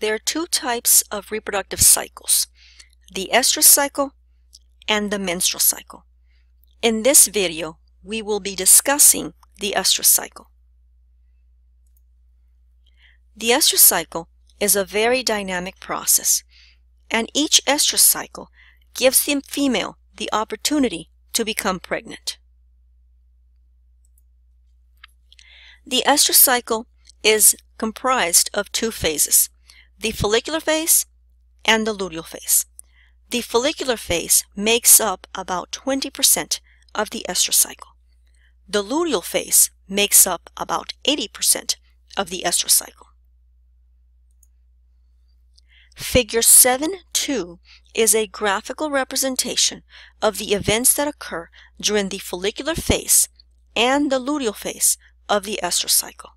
there are two types of reproductive cycles, the estrous cycle and the menstrual cycle. In this video, we will be discussing the estrous cycle. The estrous cycle is a very dynamic process, and each estrous cycle gives the female the opportunity to become pregnant. The estrous cycle is comprised of two phases, the follicular phase and the luteal phase. The follicular phase makes up about 20% of the estrous cycle. The luteal phase makes up about 80% of the estrous cycle. Figure 7.2 is a graphical representation of the events that occur during the follicular phase and the luteal phase of the estrous cycle.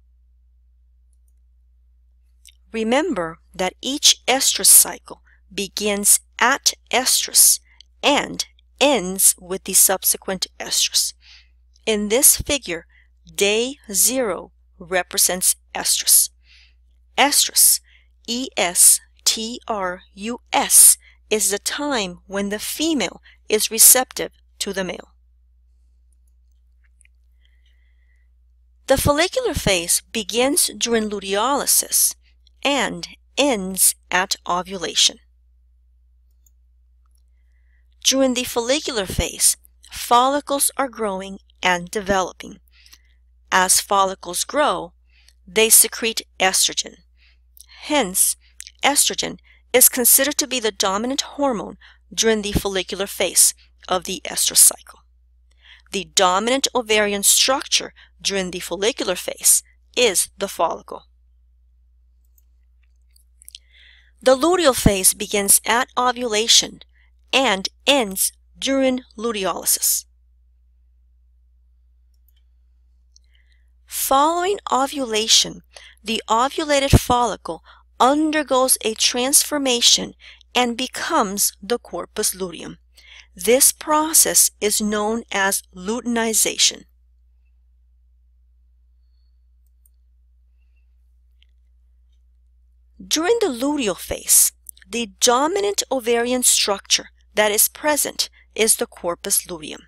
Remember that each estrous cycle begins at estrus and ends with the subsequent estrus. In this figure, day 0 represents estrus. Estrus, E-S-T-R-U-S, is the time when the female is receptive to the male. The follicular phase begins during luteolysis and ends at ovulation. During the follicular phase, follicles are growing and developing. As follicles grow, they secrete estrogen. Hence, estrogen is considered to be the dominant hormone during the follicular phase of the estrous cycle. The dominant ovarian structure during the follicular phase is the follicle. The luteal phase begins at ovulation and ends during luteolysis. Following ovulation, the ovulated follicle undergoes a transformation and becomes the corpus luteum. This process is known as luteinization. During the luteal phase, the dominant ovarian structure that is present is the corpus luteum.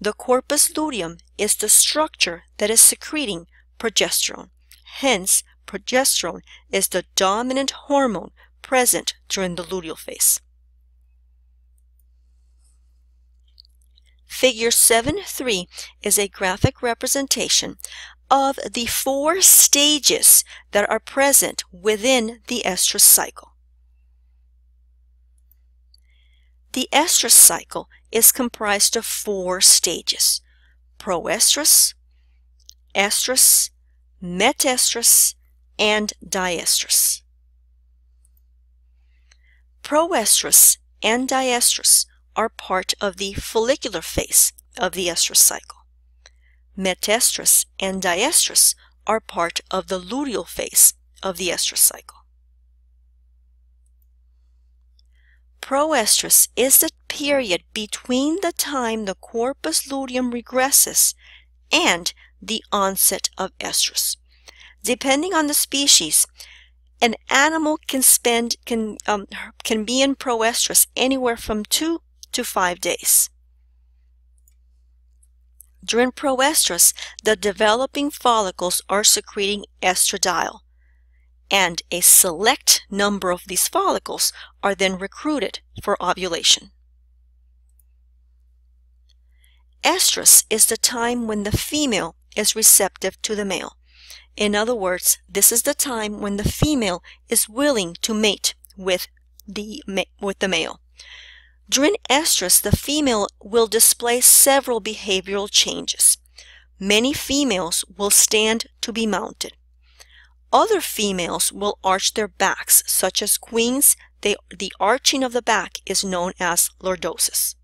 The corpus luteum is the structure that is secreting progesterone. Hence, progesterone is the dominant hormone present during the luteal phase. Figure 7-3 is a graphic representation of the four stages that are present within the estrous cycle. The estrous cycle is comprised of four stages, proestrus, estrus, metestrus, and diestrus. Proestrus and diestrus are part of the follicular phase of the estrous cycle. Metestrus and diestrus are part of the luteal phase of the estrous cycle. Proestrus is the period between the time the corpus luteum regresses and the onset of estrus. Depending on the species, an animal can spend can um, can be in proestrus anywhere from two to five days. During proestrus, the developing follicles are secreting estradiol, and a select number of these follicles are then recruited for ovulation. Estrus is the time when the female is receptive to the male. In other words, this is the time when the female is willing to mate with the, with the male. During estrus, the female will display several behavioral changes. Many females will stand to be mounted. Other females will arch their backs, such as queens. They, the arching of the back is known as lordosis.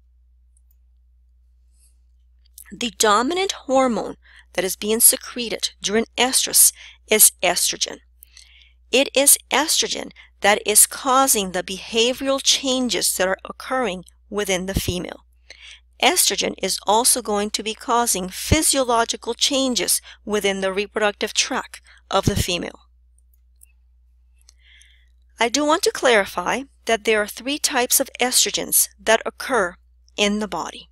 The dominant hormone that is being secreted during estrus is estrogen. It is estrogen that is causing the behavioral changes that are occurring within the female. Estrogen is also going to be causing physiological changes within the reproductive tract of the female. I do want to clarify that there are three types of estrogens that occur in the body.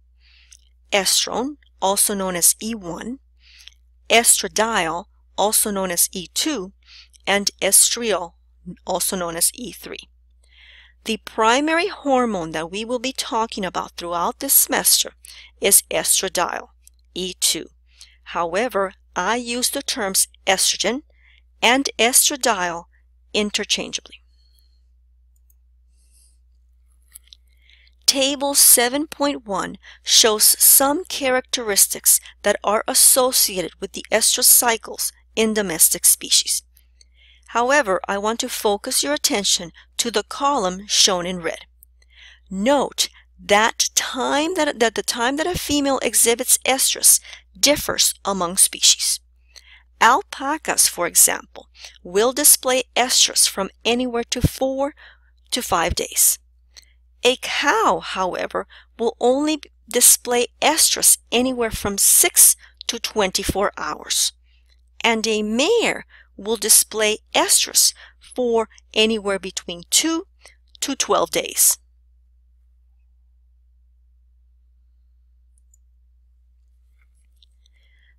Estrone, also known as E1, estradiol, also known as E2, and estriol, also known as E3. The primary hormone that we will be talking about throughout this semester is estradiol, E2. However, I use the terms estrogen and estradiol interchangeably. Table 7.1 shows some characteristics that are associated with the estrous cycles in domestic species. However, I want to focus your attention to the column shown in red. Note that time that, that the time that a female exhibits estrus differs among species. Alpacas, for example, will display estrus from anywhere to four to five days. A cow, however, will only display estrus anywhere from 6 to 24 hours. And a mare will display estrus for anywhere between 2 to 12 days.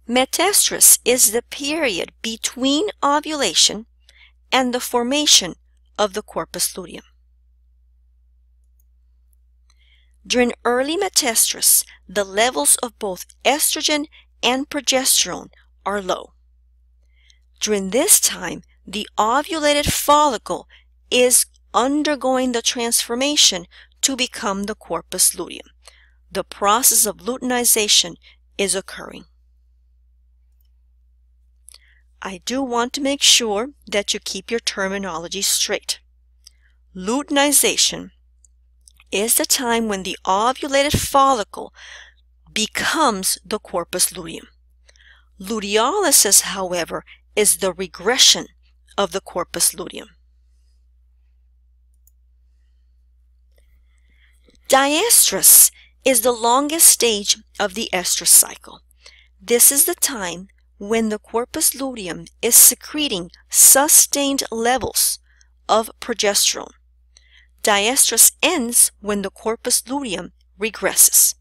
Metestrus is the period between ovulation and the formation of the corpus luteum. During early metestrus, the levels of both estrogen and progesterone are low. During this time, the ovulated follicle is undergoing the transformation to become the corpus luteum. The process of luteinization is occurring. I do want to make sure that you keep your terminology straight. Luteinization is the time when the ovulated follicle becomes the corpus luteum. Luteolysis, however, is the regression of the corpus luteum. Diestrus is the longest stage of the estrous cycle. This is the time when the corpus luteum is secreting sustained levels of progesterone. Diestrus ends when the corpus luteum regresses.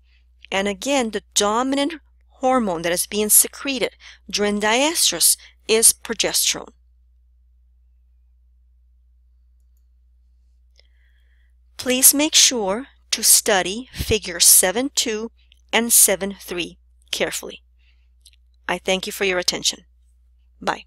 And again, the dominant hormone that is being secreted during diestrus is progesterone. Please make sure to study figures 7.2 and 7.3 carefully. I thank you for your attention. Bye.